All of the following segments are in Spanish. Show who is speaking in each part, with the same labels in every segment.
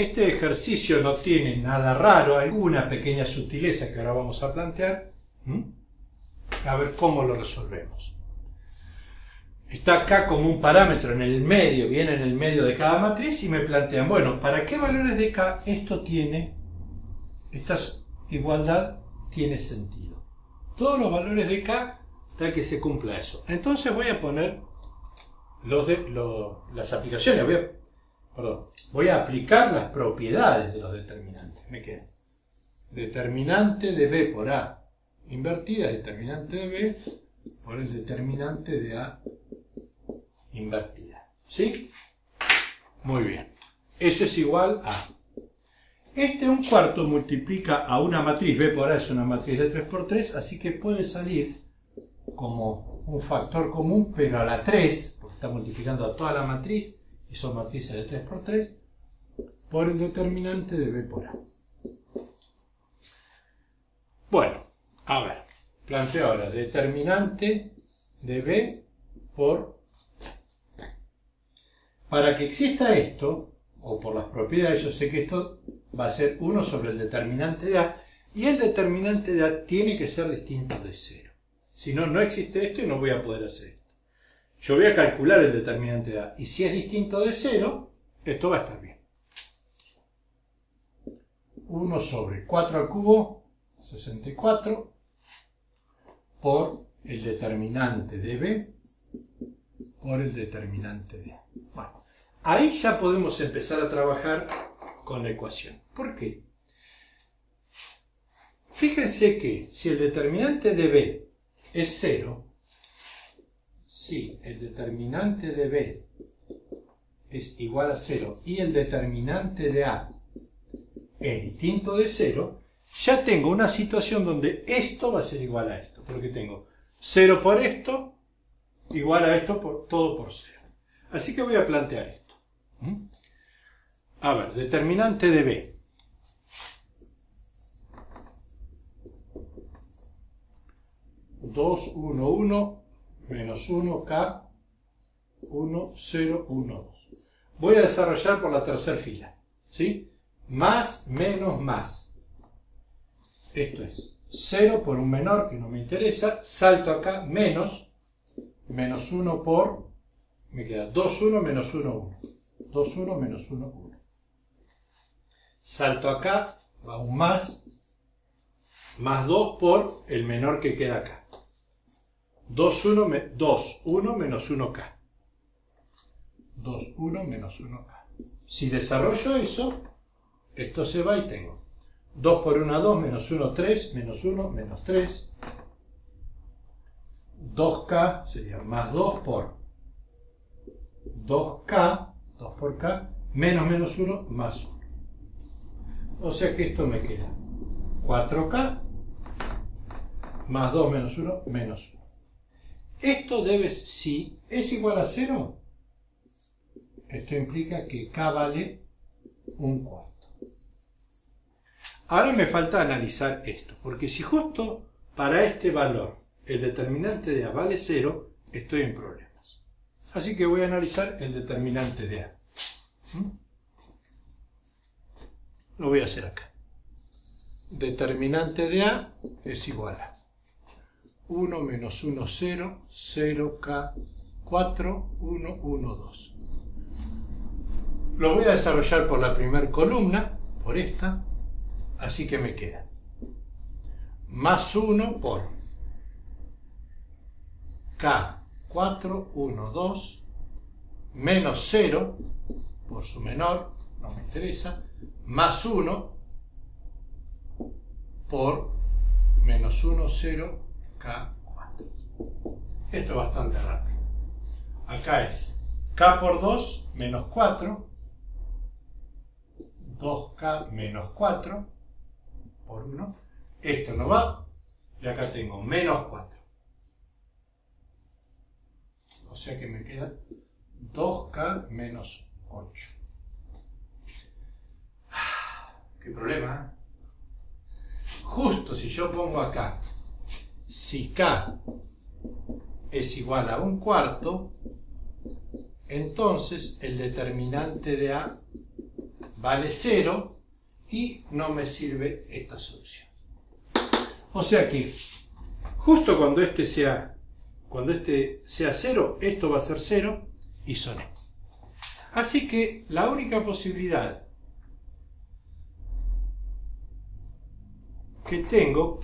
Speaker 1: Este ejercicio no tiene nada raro, alguna pequeña sutileza que ahora vamos a plantear. A ver cómo lo resolvemos. Está acá como un parámetro en el medio, viene en el medio de cada matriz y me plantean, bueno, ¿para qué valores de K esto tiene, esta igualdad tiene sentido? Todos los valores de K tal que se cumpla eso. Entonces voy a poner los de, las aplicaciones, voy a, perdón, voy a aplicar las propiedades de los determinantes. Me queda determinante de B por A invertida, determinante de B por el determinante de A invertida. ¿Sí? Muy bien. Eso es igual a... Este un cuarto multiplica a una matriz, B por A es una matriz de 3 por 3, así que puede salir como un factor común, pero a la 3, porque está multiplicando a toda la matriz, y son matrices de 3 por 3, por el determinante de B por A. Bueno, a ver, planteo ahora determinante de B por... Para que exista esto, o por las propiedades, yo sé que esto va a ser 1 sobre el determinante de A, y el determinante de A tiene que ser distinto de 0. Si no, no existe esto y no voy a poder hacer esto. Yo voy a calcular el determinante de A, y si es distinto de 0, esto va a estar bien. 1 sobre 4 al cubo, 64, por el determinante de B por el determinante de A. Bueno, ahí ya podemos empezar a trabajar con la ecuación. ¿Por qué? Fíjense que si el determinante de B es 0, si el determinante de B es igual a 0 y el determinante de A es distinto de 0, ya tengo una situación donde esto va a ser igual a esto, porque tengo 0 por esto, igual a esto, por, todo por 0. Así que voy a plantear esto. A ver, determinante de B. Dos, uno, uno, menos 1, K, 1, 0, 1, 2. Voy a desarrollar por la tercera fila. ¿Sí? Más, menos, más. Esto es 0 por un menor que no me interesa. Salto acá, menos, menos 1 por, me queda 2, 1, menos 1, 1. 2, 1, menos 1, 1. Salto acá, va un más, más 2 por el menor que queda acá. 2, 1, 2, 1 menos 1k. 2, 1 menos 1k. Si desarrollo eso, esto se va y tengo 2 por 1, 2, menos 1, 3, menos 1, menos 3. 2k sería más 2 por 2k, 2 por k, menos menos 1, más 1. O sea que esto me queda 4k más 2 menos 1, menos 1. Esto debe, si es igual a 0, esto implica que k vale un cuarto. Ahora me falta analizar esto, porque si justo para este valor el determinante de A vale 0, estoy en problemas. Así que voy a analizar el determinante de A. ¿Mm? Lo voy a hacer acá. Determinante de A es igual a 1 menos 1, 0, 0K, 4, 1, 1, 2. Lo voy a desarrollar por la primera columna, por esta, Así que me queda más 1 por K 4, 1, 2, menos 0 por su menor, no me interesa, más 1 por menos 1, 0, K 4. Esto es bastante rápido. Acá es K por 2 menos 4, 2K menos 4, por 1. Esto no va. Y acá tengo menos 4. O sea que me queda 2K menos 8. Ah, qué problema. ¿eh? Justo si yo pongo acá, si K es igual a un cuarto, entonces el determinante de A vale 0 y no me sirve esta solución. O sea que, justo cuando este sea, cuando este sea 0, esto va a ser 0 y son esto. Así que la única posibilidad que tengo,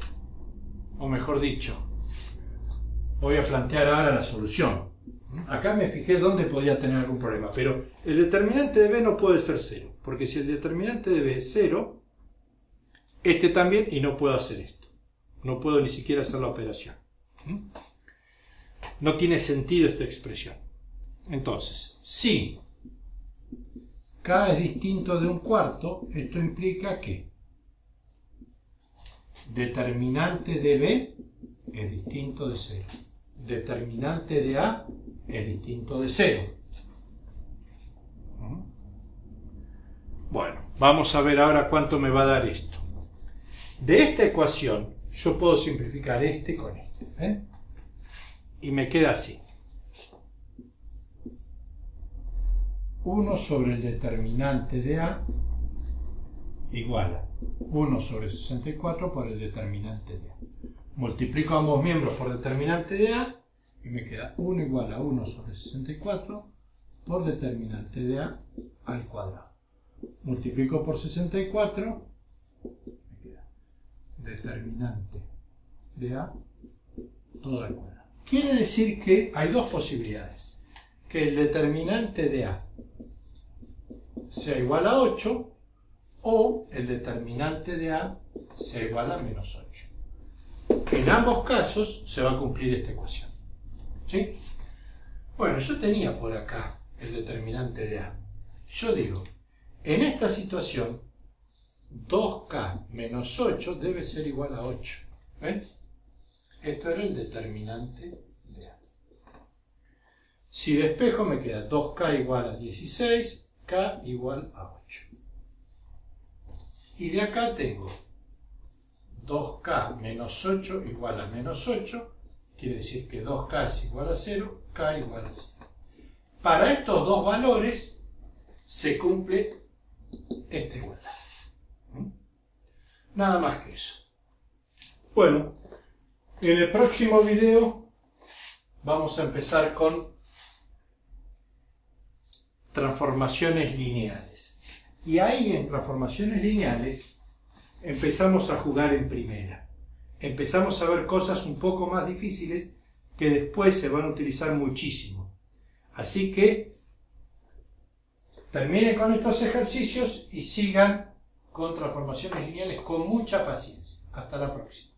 Speaker 1: o mejor dicho, voy a plantear ahora la solución. Acá me fijé dónde podía tener algún problema, pero el determinante de b no puede ser 0, porque si el determinante de b es 0, este también, y no puedo hacer esto. No puedo ni siquiera hacer la operación. No tiene sentido esta expresión. Entonces, si k es distinto de un cuarto, esto implica que determinante de b es distinto de 0. Determinante de a es distinto de 0. ¿Mm? Bueno, vamos a ver ahora cuánto me va a dar esto. De esta ecuación yo puedo simplificar este con este. ¿eh? Y me queda así. 1 sobre el determinante de A igual a 1 sobre 64 por el determinante de A. Multiplico ambos miembros por determinante de A y me queda 1 igual a 1 sobre 64 por determinante de A al cuadrado. Multiplico por 64, me queda determinante de A todo al cuadrado. Quiere decir que hay dos posibilidades. Que el determinante de A sea igual a 8 o el determinante de A sea igual a menos 8. En ambos casos se va a cumplir esta ecuación. ¿Sí? Bueno, yo tenía por acá el determinante de A. Yo digo, en esta situación, 2K menos 8 debe ser igual a 8. ¿Ves? Esto era el determinante de A. Si despejo me queda 2K igual a 16, K igual a 8. Y de acá tengo 2K menos 8 igual a menos 8 Quiere decir que 2K es igual a 0, K igual a 0. Para estos dos valores se cumple esta igualdad. ¿Mm? Nada más que eso. Bueno, en el próximo video vamos a empezar con transformaciones lineales. Y ahí en transformaciones lineales empezamos a jugar en primera empezamos a ver cosas un poco más difíciles que después se van a utilizar muchísimo. Así que terminen con estos ejercicios y sigan con transformaciones lineales con mucha paciencia. Hasta la próxima.